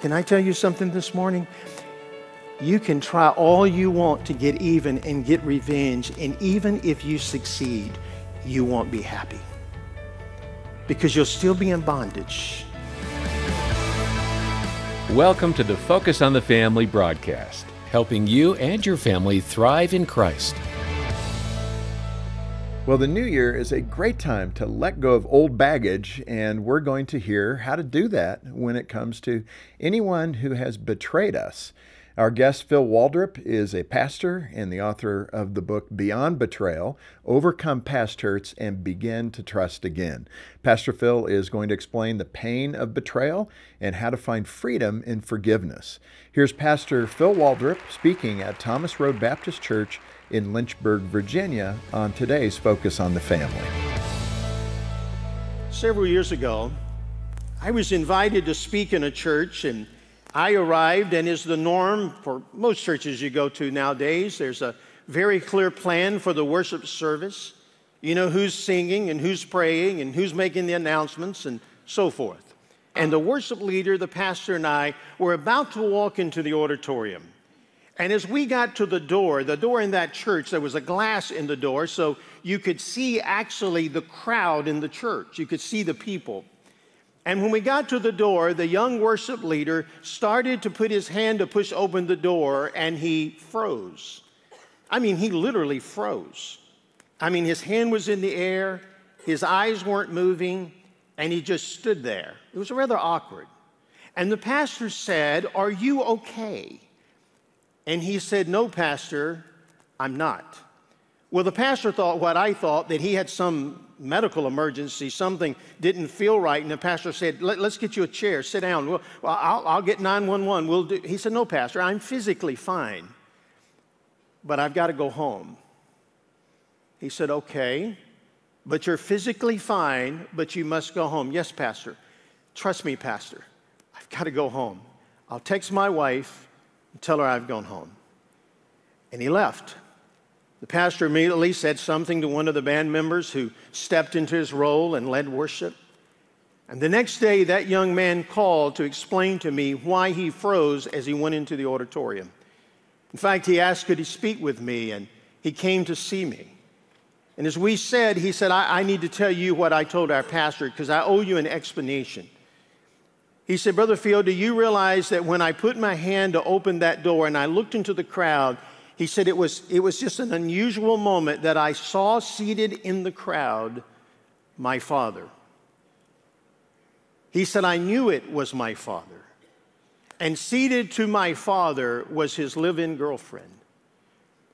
Can I tell you something this morning? You can try all you want to get even and get revenge, and even if you succeed, you won't be happy because you'll still be in bondage. Welcome to the Focus on the Family broadcast, helping you and your family thrive in Christ. Well, the new year is a great time to let go of old baggage, and we're going to hear how to do that when it comes to anyone who has betrayed us. Our guest, Phil Waldrep, is a pastor and the author of the book Beyond Betrayal Overcome Past Hurts and Begin to Trust Again. Pastor Phil is going to explain the pain of betrayal and how to find freedom in forgiveness. Here's Pastor Phil Waldrep speaking at Thomas Road Baptist Church in Lynchburg, Virginia, on today's Focus on the Family. Several years ago, I was invited to speak in a church, and I arrived, and is the norm for most churches you go to nowadays. There's a very clear plan for the worship service. You know who's singing and who's praying and who's making the announcements and so forth. And the worship leader, the pastor, and I were about to walk into the auditorium. And as we got to the door, the door in that church, there was a glass in the door, so you could see actually the crowd in the church. You could see the people. And when we got to the door, the young worship leader started to put his hand to push open the door, and he froze. I mean, he literally froze. I mean, his hand was in the air, his eyes weren't moving, and he just stood there. It was rather awkward. And the pastor said, Are you okay? And he said, No, Pastor, I'm not. Well, the pastor thought what I thought that he had some medical emergency, something didn't feel right, and the pastor said, Let, us get you a chair, sit down. Well, I'll, I'll get 911. We'll do. He said, No, Pastor, I'm physically fine, but I've got to go home. He said, Okay, but you're physically fine, but you must go home. Yes, Pastor. Trust me, Pastor. I've got to go home. I'll text my wife tell her I've gone home. And he left. The pastor immediately said something to one of the band members who stepped into his role and led worship. And the next day, that young man called to explain to me why he froze as he went into the auditorium. In fact, he asked, could he speak with me? And he came to see me. And as we said, he said, I, I need to tell you what I told our pastor because I owe you an explanation. He said, Brother Phil, do you realize that when I put my hand to open that door and I looked into the crowd, he said it was, it was just an unusual moment that I saw seated in the crowd my father. He said, I knew it was my father. And seated to my father was his live in girlfriend.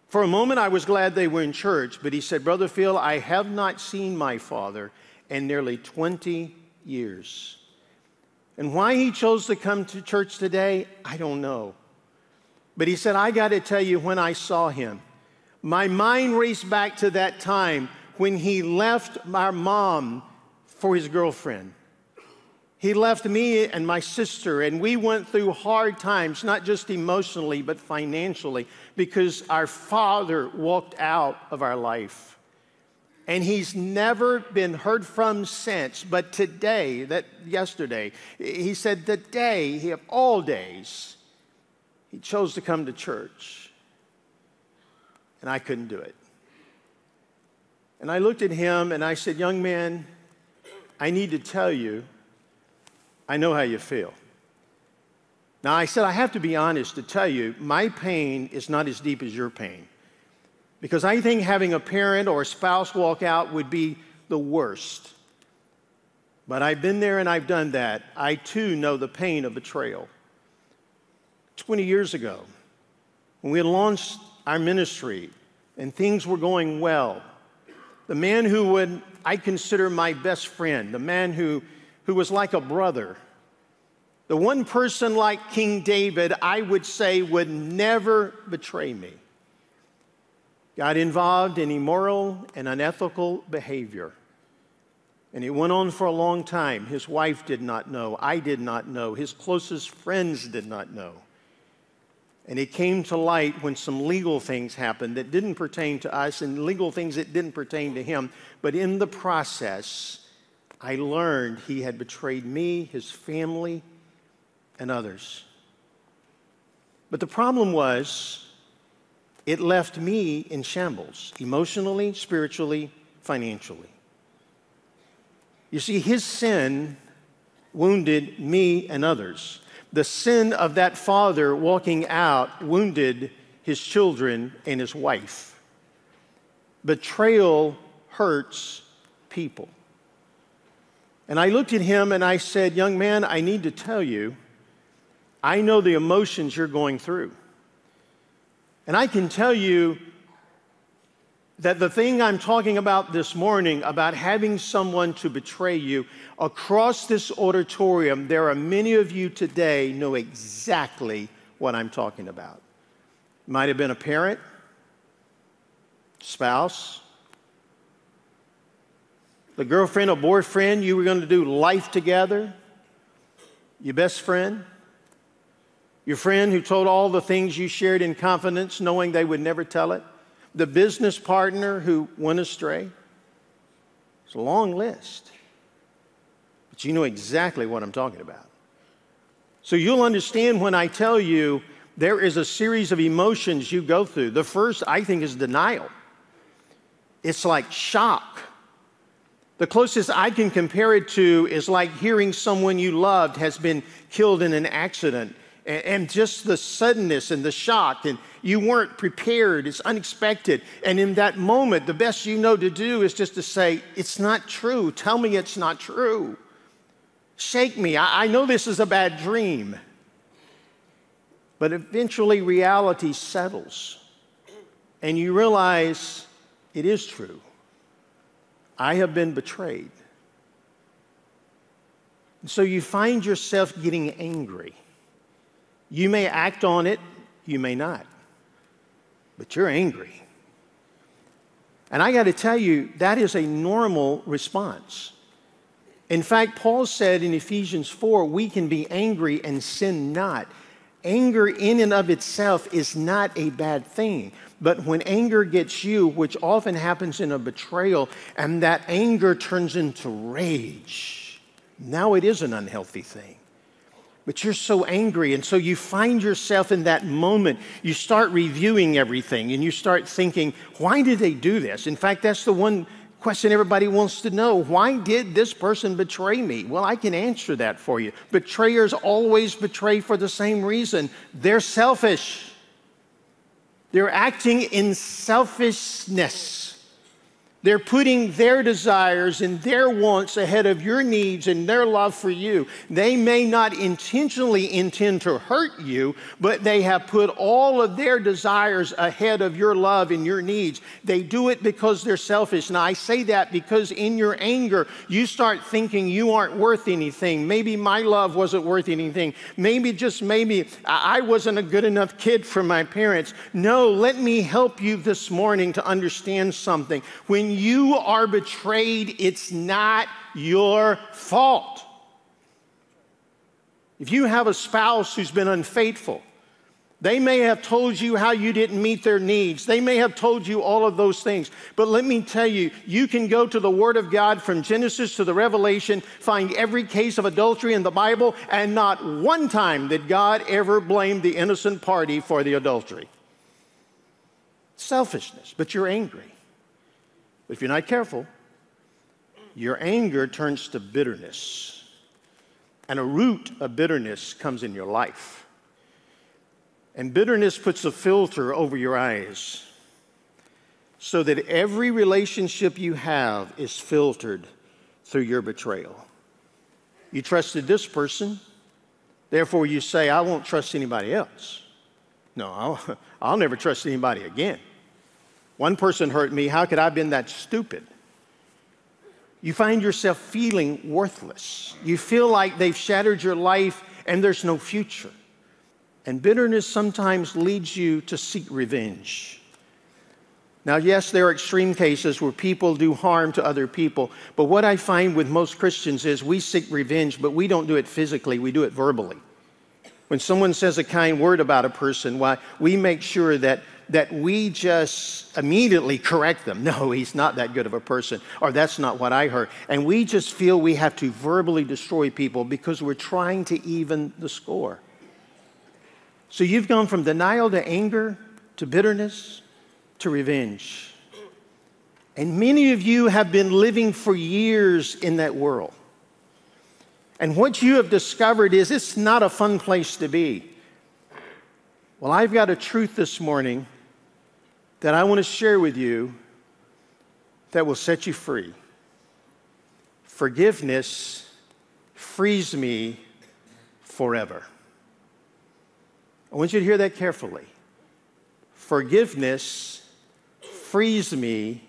For a moment, I was glad they were in church, but he said, Brother Phil, I have not seen my father in nearly 20 years. And why he chose to come to church today, I don't know. But he said, I got to tell you, when I saw him, my mind raced back to that time when he left our mom for his girlfriend. He left me and my sister, and we went through hard times, not just emotionally, but financially, because our father walked out of our life and he's never been heard from since. But today, that yesterday, he said the day he of all days, he chose to come to church, and I couldn't do it. And I looked at him and I said, Young man, I need to tell you, I know how you feel. Now, I said, I have to be honest to tell you, my pain is not as deep as your pain. Because I think having a parent or a spouse walk out would be the worst. But I've been there and I've done that. I too know the pain of betrayal. 20 years ago, when we had launched our ministry and things were going well, the man who would I consider my best friend, the man who, who was like a brother, the one person like King David, I would say, would never betray me got involved in immoral and unethical behavior. And it went on for a long time. His wife did not know. I did not know. His closest friends did not know. And it came to light when some legal things happened that didn't pertain to us and legal things that didn't pertain to him. But in the process, I learned he had betrayed me, his family, and others. But the problem was, it left me in shambles emotionally, spiritually, financially. You see, his sin wounded me and others. The sin of that father walking out wounded his children and his wife. Betrayal hurts people. And I looked at him and I said, Young man, I need to tell you, I know the emotions you're going through. And I can tell you that the thing I'm talking about this morning, about having someone to betray you, across this auditorium, there are many of you today know exactly what I'm talking about. Might have been a parent, spouse, the girlfriend or boyfriend you were going to do life together, your best friend, your friend who told all the things you shared in confidence, knowing they would never tell it, the business partner who went astray. It's a long list. But you know exactly what I'm talking about. So you'll understand when I tell you there is a series of emotions you go through. The first, I think, is denial. It's like shock. The closest I can compare it to is like hearing someone you loved has been killed in an accident and, just the suddenness and the shock, and you weren't prepared. It's unexpected. And in that moment, the best you know to do is just to say, It's not true. Tell me it's not true. Shake me. I, I know this is a bad dream. But eventually, reality settles, and you realize it is true. I have been betrayed. so you find yourself getting angry. You may act on it, you may not, but you're angry. And I got to tell you, that is a normal response. In fact, Paul said in Ephesians 4 we can be angry and sin not. Anger, in and of itself, is not a bad thing. But when anger gets you, which often happens in a betrayal, and that anger turns into rage, now it is an unhealthy thing. But you're so angry, and so you find yourself in that moment. You start reviewing everything and you start thinking, why did they do this? In fact, that's the one question everybody wants to know why did this person betray me? Well, I can answer that for you. Betrayers always betray for the same reason they're selfish, they're acting in selfishness. They're putting their desires and their wants ahead of your needs and their love for you. They may not intentionally intend to hurt you, but they have put all of their desires ahead of your love and your needs. They do it because they're selfish. Now, I say that because in your anger, you start thinking you aren't worth anything. Maybe my love wasn't worth anything. Maybe, just maybe, I wasn't a good enough kid for my parents. No, let me help you this morning to understand something. When you are betrayed, it's not your fault. If you have a spouse who's been unfaithful, they may have told you how you didn't meet their needs. They may have told you all of those things. But let me tell you, you can go to the Word of God from Genesis to the Revelation, find every case of adultery in the Bible, and not one time did God ever blame the innocent party for the adultery. Selfishness, but you're angry. But if you're not careful, your anger turns to bitterness. And a root of bitterness comes in your life. And bitterness puts a filter over your eyes so that every relationship you have is filtered through your betrayal. You trusted this person, therefore you say, I won't trust anybody else. No, I'll, I'll never trust anybody again. One person hurt me. How could I have been that stupid? You find yourself feeling worthless. You feel like they've shattered your life and there's no future. And bitterness sometimes leads you to seek revenge. Now, yes, there are extreme cases where people do harm to other people, but what I find with most Christians is we seek revenge, but we don't do it physically, we do it verbally. When someone says a kind word about a person, why we make sure that that we just immediately correct them. No, he's not that good of a person, or that's not what I heard. And we just feel we have to verbally destroy people because we're trying to even the score. So you've gone from denial to anger to bitterness to revenge. And many of you have been living for years in that world. And what you have discovered is it's not a fun place to be. Well, I've got a truth this morning that I want to share with you that will set you free. Forgiveness frees me forever. I want you to hear that carefully. Forgiveness frees me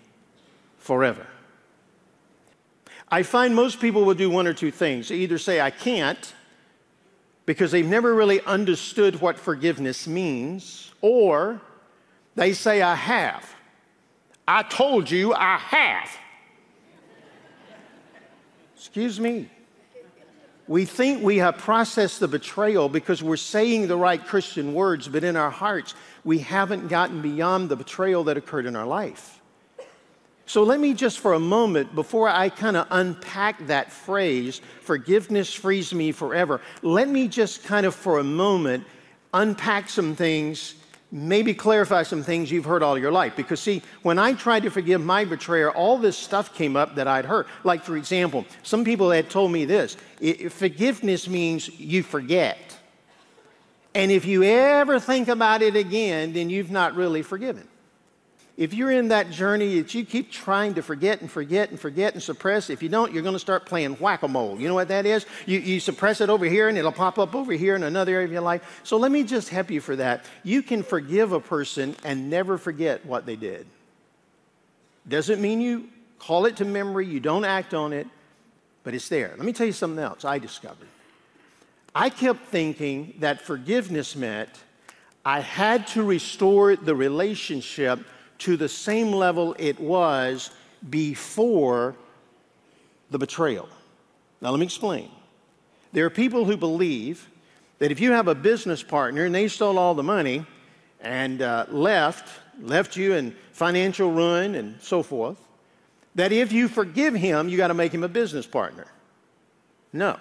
forever. I find most people will do one or two things. They either say, I can't, because they've never really understood what forgiveness means, or they say, I have. I told you I have. Excuse me. We think we have processed the betrayal because we're saying the right Christian words, but in our hearts, we haven't gotten beyond the betrayal that occurred in our life. So let me just for a moment, before I kind of unpack that phrase, forgiveness frees me forever, let me just kind of for a moment unpack some things, maybe clarify some things you've heard all your life. Because see, when I tried to forgive my betrayer, all this stuff came up that I'd heard. Like, for example, some people had told me this forgiveness means you forget. And if you ever think about it again, then you've not really forgiven if you're in that journey that you keep trying to forget and forget and forget and suppress, if you don't, you're going to start playing whack a mole. You know what that is? You, you suppress it over here and it'll pop up over here in another area of your life. So let me just help you for that. You can forgive a person and never forget what they did. Doesn't mean you call it to memory, you don't act on it, but it's there. Let me tell you something else I discovered. I kept thinking that forgiveness meant I had to restore the relationship to the same level it was before the betrayal. Now, let me explain. There are people who believe that if you have a business partner and they stole all the money and uh, left, left you in financial ruin and so forth, that if you forgive him, you got to make him a business partner. No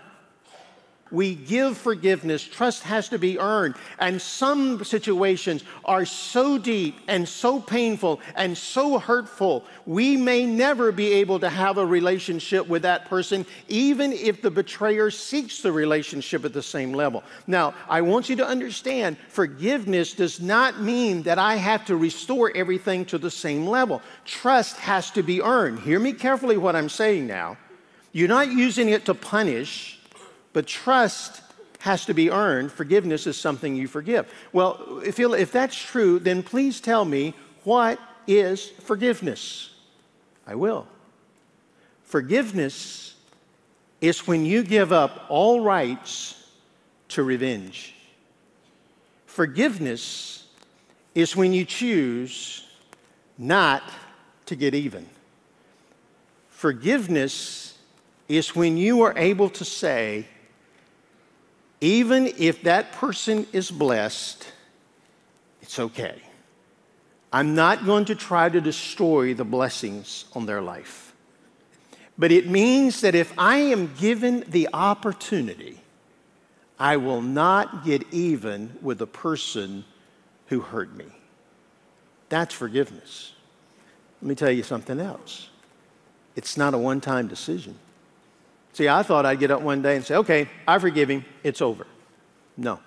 we give forgiveness, trust has to be earned. And some situations are so deep and so painful and so hurtful, we may never be able to have a relationship with that person, even if the betrayer seeks the relationship at the same level. Now, I want you to understand forgiveness does not mean that I have to restore everything to the same level. Trust has to be earned. Hear me carefully what I'm saying now. You're not using it to punish but trust has to be earned. Forgiveness is something you forgive. Well, if, if that's true, then please tell me what is forgiveness? I will. Forgiveness is when you give up all rights to revenge. Forgiveness is when you choose not to get even. Forgiveness is when you are able to say, even if that person is blessed, it's okay. I'm not going to try to destroy the blessings on their life. But it means that if I am given the opportunity, I will not get even with the person who hurt me. That's forgiveness. Let me tell you something else. It's not a one time decision. See, I thought I'd get up one day and say, okay, I forgive him, it's over. No.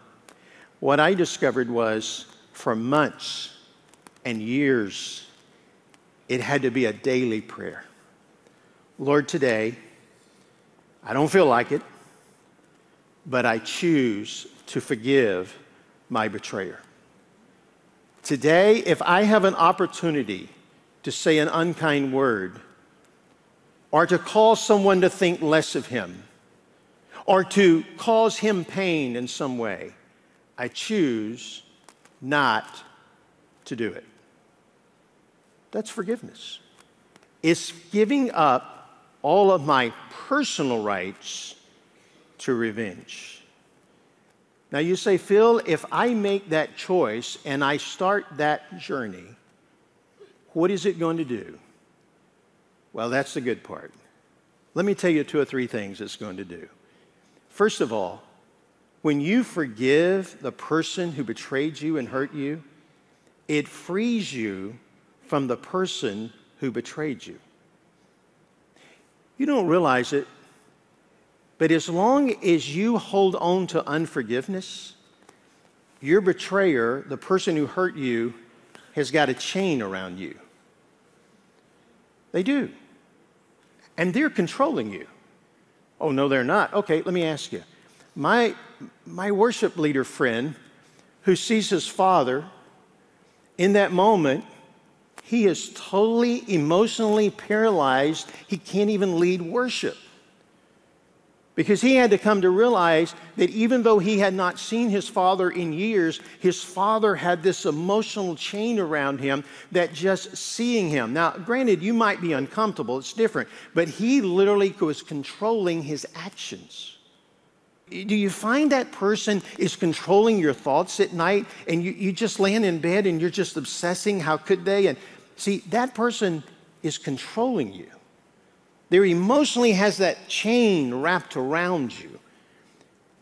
What I discovered was for months and years, it had to be a daily prayer. Lord, today, I don't feel like it, but I choose to forgive my betrayer. Today, if I have an opportunity to say an unkind word, or to cause someone to think less of him, or to cause him pain in some way, I choose not to do it. That's forgiveness. It's giving up all of my personal rights to revenge. Now you say, Phil, if I make that choice and I start that journey, what is it going to do? Well, that's the good part. Let me tell you two or three things it's going to do. First of all, when you forgive the person who betrayed you and hurt you, it frees you from the person who betrayed you. You don't realize it, but as long as you hold on to unforgiveness, your betrayer, the person who hurt you, has got a chain around you. They do. And they're controlling you. Oh, no, they're not. Okay, let me ask you. My, my worship leader friend who sees his father, in that moment, he is totally emotionally paralyzed. He can't even lead worship. Because he had to come to realize that even though he had not seen his father in years, his father had this emotional chain around him that just seeing him. Now, granted, you might be uncomfortable, it's different, but he literally was controlling his actions. Do you find that person is controlling your thoughts at night and you, you just laying in bed and you're just obsessing, how could they? And see, that person is controlling you. There emotionally has that chain wrapped around you.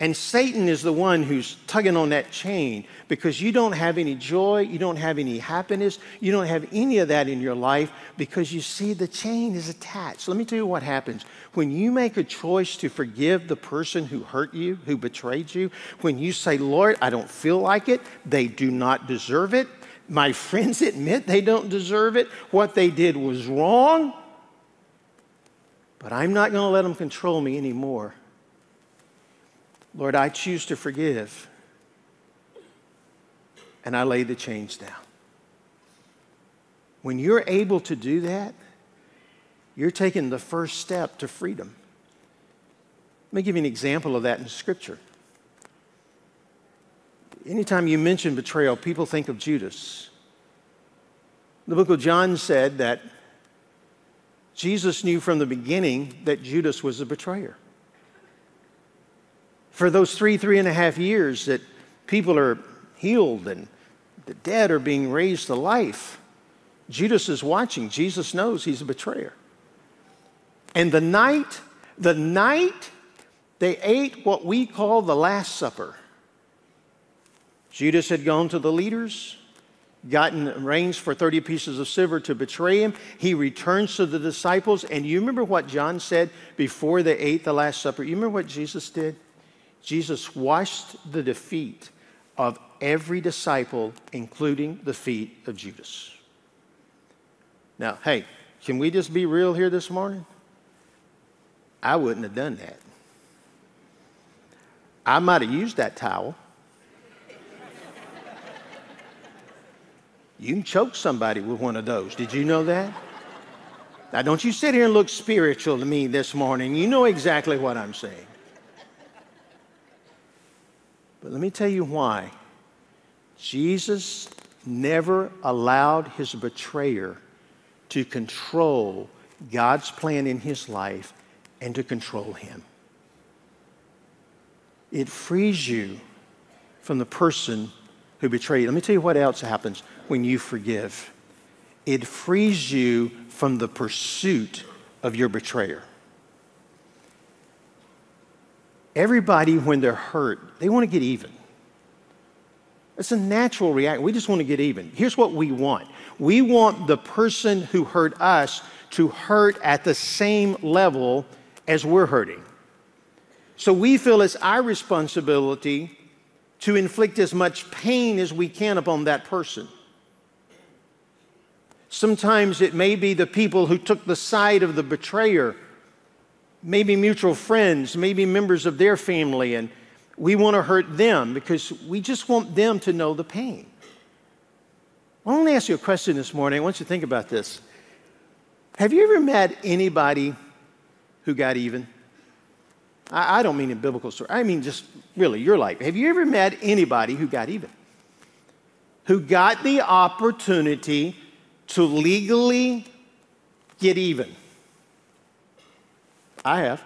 And Satan is the one who's tugging on that chain because you don't have any joy, you don't have any happiness, you don't have any of that in your life because you see the chain is attached. Let me tell you what happens. When you make a choice to forgive the person who hurt you, who betrayed you, when you say, Lord, I don't feel like it, they do not deserve it, my friends admit they don't deserve it, what they did was wrong, but I'm not going to let them control me anymore. Lord, I choose to forgive. And I lay the chains down. When you're able to do that, you're taking the first step to freedom. Let me give you an example of that in Scripture. Anytime you mention betrayal, people think of Judas. The book of John said that Jesus knew from the beginning that Judas was a betrayer. For those three, three and a half years that people are healed and the dead are being raised to life, Judas is watching. Jesus knows he's a betrayer. And the night, the night they ate what we call the Last Supper, Judas had gone to the leaders gotten arranged for 30 pieces of silver to betray him. He returns to the disciples. And you remember what John said before they ate the Last Supper? You remember what Jesus did? Jesus washed the defeat of every disciple, including the feet of Judas. Now, hey, can we just be real here this morning? I wouldn't have done that. I might have used that towel. You can choke somebody with one of those. Did you know that? Now, don't you sit here and look spiritual to me this morning. You know exactly what I'm saying. But let me tell you why. Jesus never allowed his betrayer to control God's plan in his life and to control him. It frees you from the person who betrayed. Let me tell you what else happens when you forgive it frees you from the pursuit of your betrayer. Everybody, when they're hurt, they want to get even. It's a natural reaction. We just want to get even. Here's what we want we want the person who hurt us to hurt at the same level as we're hurting. So we feel it's our responsibility to inflict as much pain as we can upon that person. Sometimes it may be the people who took the side of the betrayer, maybe mutual friends, maybe members of their family, and we want to hurt them because we just want them to know the pain. I want to ask you a question this morning. I want you to think about this. Have you ever met anybody who got even? I, I don't mean in biblical story. I mean just really your life. Have you ever met anybody who got even? Who got the opportunity to legally get even. I have.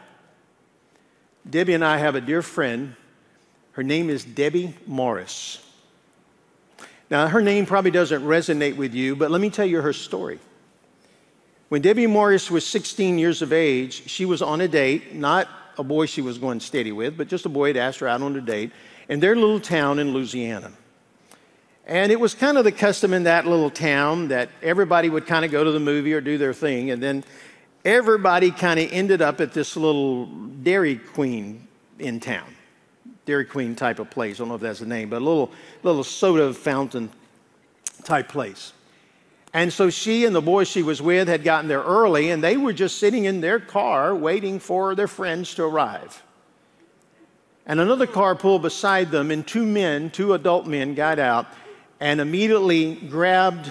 Debbie and I have a dear friend Her name is Debbie Morris. Now, her name probably doesn't resonate with you, but let me tell you her story. When Debbie Morris was 16 years of age, she was on a date, not a boy she was going steady with, but just a boy had asked her out on a date in their little town in Louisiana. And it was kind of the custom in that little town that everybody would kind of go to the movie or do their thing, and then everybody kind of ended up at this little Dairy Queen in town. Dairy Queen type of place. I don't know if that's the name, but a little, little soda fountain type place. And so she and the boy she was with had gotten there early, and they were just sitting in their car waiting for their friends to arrive. And another car pulled beside them, and two men, two adult men, got out and immediately grabbed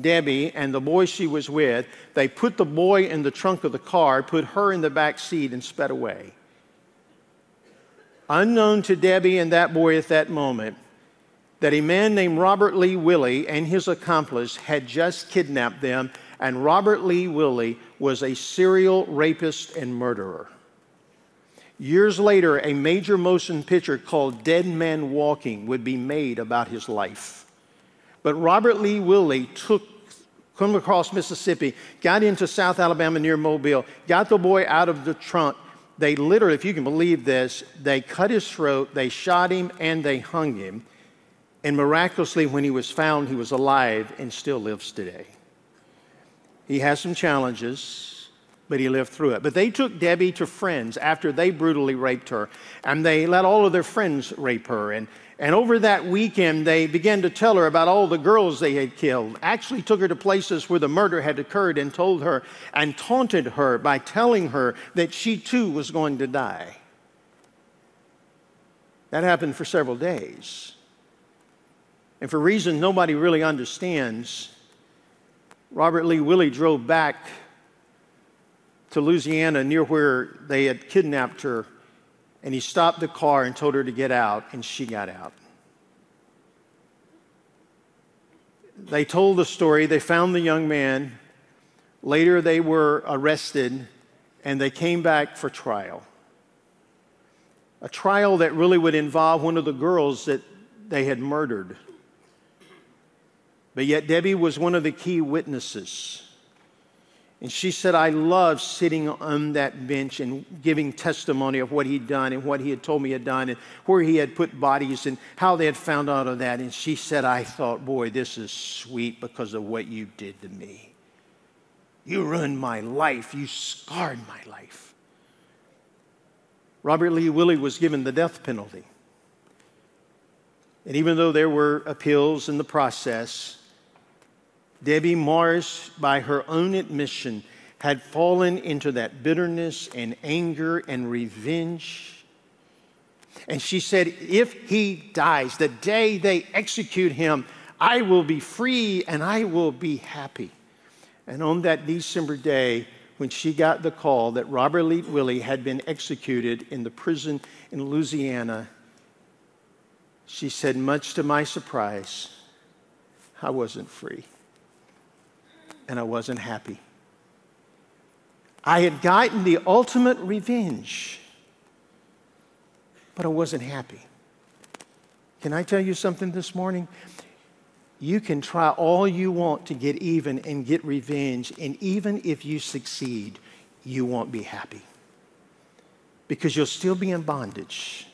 Debbie and the boy she was with. They put the boy in the trunk of the car, put her in the back seat, and sped away. Unknown to Debbie and that boy at that moment, that a man named Robert Lee Willie and his accomplice had just kidnapped them, and Robert Lee Willie was a serial rapist and murderer. Years later, a major motion picture called Dead Man Walking would be made about his life. But Robert Lee Willie took come across Mississippi, got into South Alabama near Mobile, got the boy out of the trunk. They literally, if you can believe this, they cut his throat, they shot him, and they hung him. And miraculously, when he was found, he was alive and still lives today. He has some challenges, but he lived through it. But they took Debbie to friends after they brutally raped her, and they let all of their friends rape her. And, and over that weekend, they began to tell her about all the girls they had killed. Actually, took her to places where the murder had occurred and told her and taunted her by telling her that she too was going to die. That happened for several days. And for reasons nobody really understands, Robert Lee Willie drove back to Louisiana near where they had kidnapped her, and he stopped the car and told her to get out, and she got out. They told the story. They found the young man. Later, they were arrested, and they came back for trial. A trial that really would involve one of the girls that they had murdered. But yet, Debbie was one of the key witnesses. And she said, I love sitting on that bench and giving testimony of what he'd done and what he had told me had done and where he had put bodies and how they had found out of that. And she said, I thought, boy, this is sweet because of what you did to me. You ruined my life, you scarred my life. Robert Lee Willie was given the death penalty. And even though there were appeals in the process, Debbie Morris, by her own admission, had fallen into that bitterness and anger and revenge. And she said, If he dies, the day they execute him, I will be free and I will be happy. And on that December day, when she got the call that Robert Lee Willie had been executed in the prison in Louisiana, she said, much to my surprise, I wasn't free and I wasn't happy. I had gotten the ultimate revenge, but I wasn't happy. Can I tell you something this morning? You can try all you want to get even and get revenge, and even if you succeed, you won't be happy because you'll still be in bondage.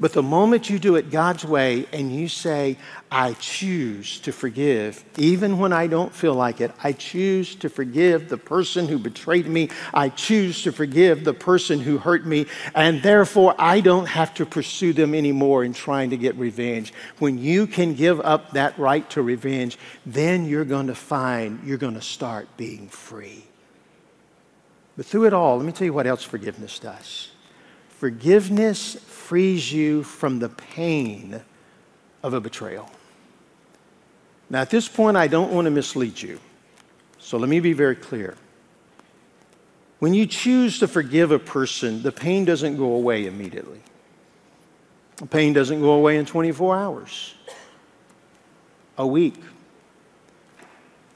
But the moment you do it God's way and you say, I choose to forgive, even when I don't feel like it, I choose to forgive the person who betrayed me, I choose to forgive the person who hurt me, and therefore I don't have to pursue them anymore in trying to get revenge. When you can give up that right to revenge, then you're going to find you're going to start being free. But through it all, let me tell you what else forgiveness does. Forgiveness frees you from the pain of a betrayal. Now, at this point, I don't want to mislead you. So let me be very clear. When you choose to forgive a person, the pain doesn't go away immediately. The pain doesn't go away in 24 hours, a week,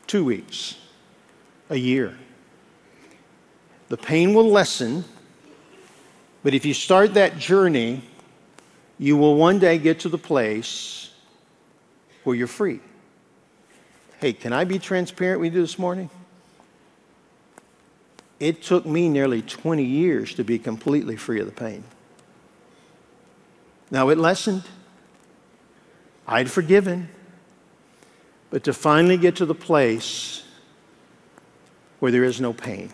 two weeks, a year. The pain will lessen but if you start that journey you will one day get to the place where you're free. Hey, can I be transparent with you this morning? It took me nearly 20 years to be completely free of the pain. Now, it lessened. I'd forgiven. But to finally get to the place where there is no pain.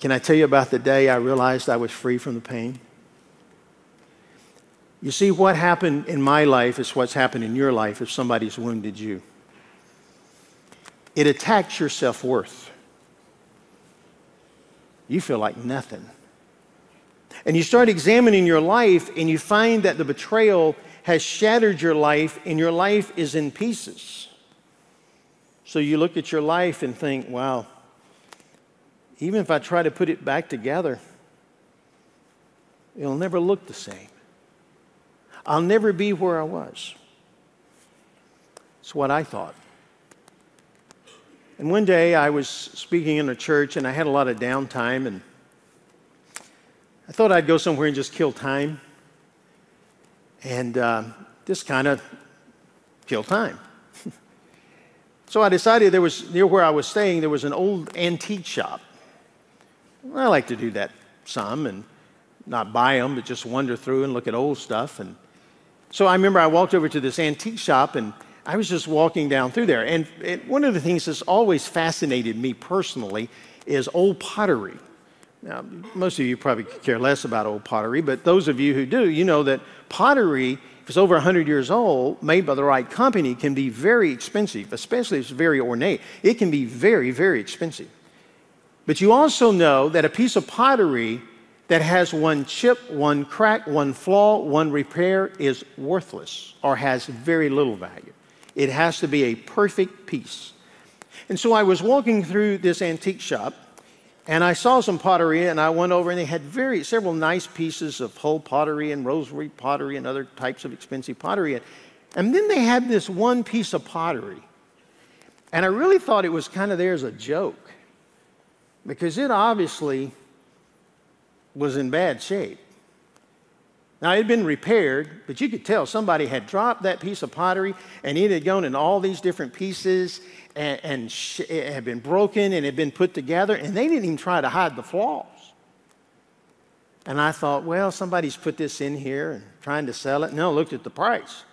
Can I tell you about the day I realized I was free from the pain? You see, what happened in my life is what's happened in your life if somebody's wounded you. It attacks your self worth. You feel like nothing. And you start examining your life and you find that the betrayal has shattered your life and your life is in pieces. So you look at your life and think, wow, even if I try to put it back together, it'll never look the same. I'll never be where I was. It's what I thought. And one day I was speaking in a church and I had a lot of downtime and I thought I'd go somewhere and just kill time and uh, just kind of kill time. so I decided there was, near where I was staying, there was an old antique shop. I like to do that some and not buy them, but just wander through and look at old stuff. And so I remember I walked over to this antique shop and I was just walking down through there. And it, one of the things that's always fascinated me personally is old pottery. Now, most of you probably care less about old pottery, but those of you who do, you know that pottery, if it's over 100 years old, made by the right company, can be very expensive, especially if it's very ornate. It can be very, very expensive. But you also know that a piece of pottery that has one chip, one crack, one flaw, one repair is worthless or has very little value. It has to be a perfect piece. And so I was walking through this antique shop and I saw some pottery and I went over and they had very several nice pieces of Hull pottery and rosewood pottery and other types of expensive pottery. And then they had this one piece of pottery. And I really thought it was kind of there as a joke because it obviously was in bad shape. Now, it had been repaired, but you could tell somebody had dropped that piece of pottery and it had gone in all these different pieces and, and sh- it had been broken and had been put together, and they didn't even try to hide the flaws. And I thought, well, somebody's put this in here and trying to sell it. No, looked at the price.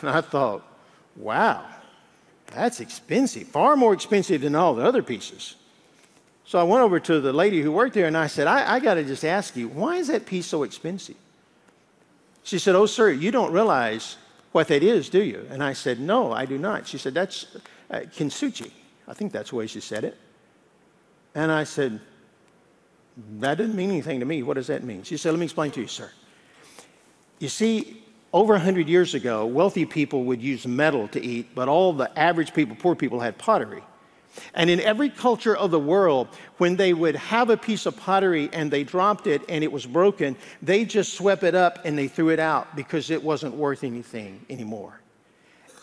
And I thought, wow, that's expensive, far more expensive than all the other pieces. So I went over to the lady who worked there and I said, I, I got to just ask you, why is that piece so expensive? She said, Oh, sir, you don't realize what that is, do you? And I said, No, I do not. She said, That's uh, kintsugi. I think that's the way she said it. And I said, That doesn't mean anything to me. What does that mean? She said, Let me explain to you, sir. You see, over 100 years ago, wealthy people would use metal to eat, but all the average people, poor people, had pottery. And in every culture of the world, when they would have a piece of pottery and they dropped it and it was broken, they just swept it up and they threw it out because it wasn't worth anything anymore.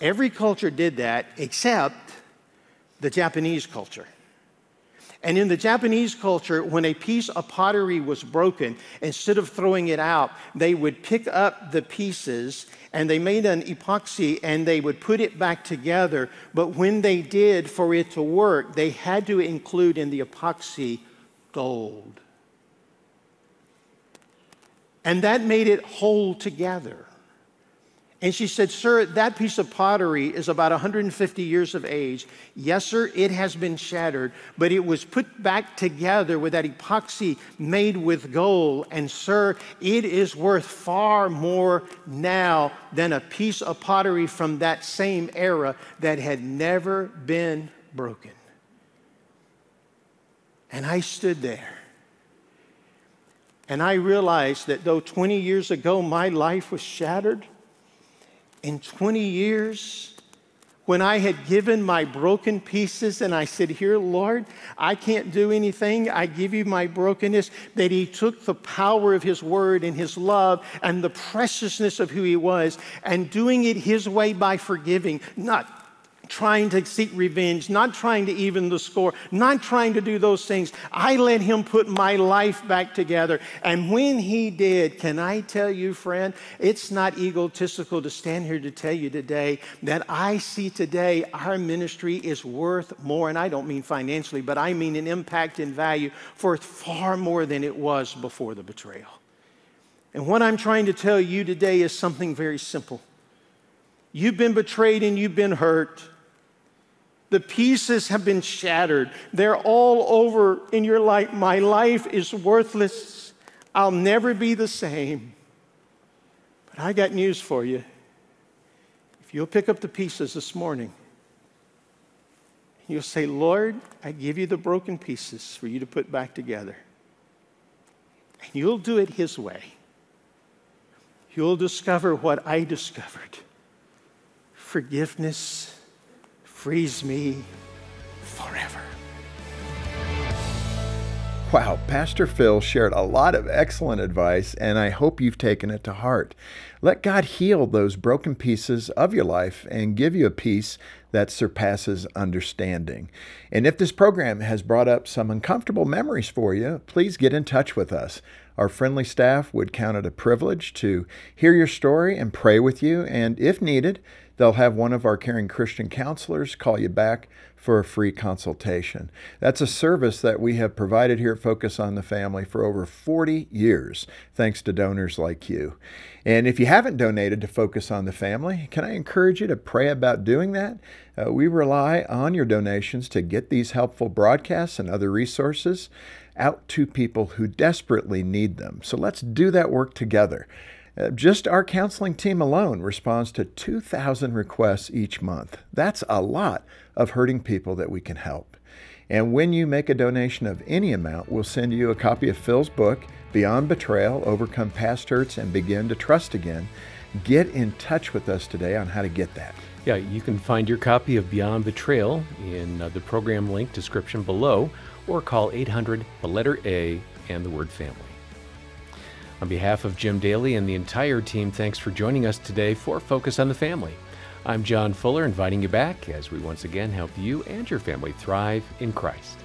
Every culture did that except the Japanese culture. And in the Japanese culture, when a piece of pottery was broken, instead of throwing it out, they would pick up the pieces and they made an epoxy and they would put it back together. But when they did, for it to work, they had to include in the epoxy gold. And that made it whole together. And she said, Sir, that piece of pottery is about 150 years of age. Yes, sir, it has been shattered, but it was put back together with that epoxy made with gold. And, sir, it is worth far more now than a piece of pottery from that same era that had never been broken. And I stood there. And I realized that though 20 years ago my life was shattered, in 20 years, when I had given my broken pieces and I said, Here, Lord, I can't do anything. I give you my brokenness, that He took the power of His word and His love and the preciousness of who He was and doing it His way by forgiving, not trying to seek revenge, not trying to even the score, not trying to do those things. I let him put my life back together. And when he did, can I tell you, friend, it's not egotistical to stand here to tell you today that I see today our ministry is worth more. And I don't mean financially, but I mean in impact and value for far more than it was before the betrayal. And what I'm trying to tell you today is something very simple. You've been betrayed and you've been hurt. The pieces have been shattered. They're all over in your life. My life is worthless. I'll never be the same. But I got news for you. If you'll pick up the pieces this morning, you'll say, Lord, I give you the broken pieces for you to put back together. And you'll do it His way. You'll discover what I discovered forgiveness frees me forever. Wow, Pastor Phil shared a lot of excellent advice, and I hope you've taken it to heart. Let God heal those broken pieces of your life and give you a peace that surpasses understanding. And if this program has brought up some uncomfortable memories for you, please get in touch with us. Our friendly staff would count it a privilege to hear your story and pray with you, and if needed, they'll have one of our caring Christian counselors call you back for a free consultation. That's a service that we have provided here at Focus on the Family for over 40 years, thanks to donors like you. And if you haven't donated to Focus on the Family, can I encourage you to pray about doing that? Uh, we rely on your donations to get these helpful broadcasts and other resources out to people who desperately need them. So let's do that work together. Uh, just our counseling team alone responds to 2,000 requests each month. That's a lot of hurting people that we can help. And when you make a donation of any amount, we'll send you a copy of Phil's book, Beyond Betrayal Overcome Past Hurts and Begin to Trust Again. Get in touch with us today on how to get that. Yeah, you can find your copy of Beyond Betrayal in uh, the program link description below or call 800 the letter A and the word family. On behalf of Jim Daly and the entire team, thanks for joining us today for Focus on the Family. I'm John Fuller, inviting you back as we once again help you and your family thrive in Christ.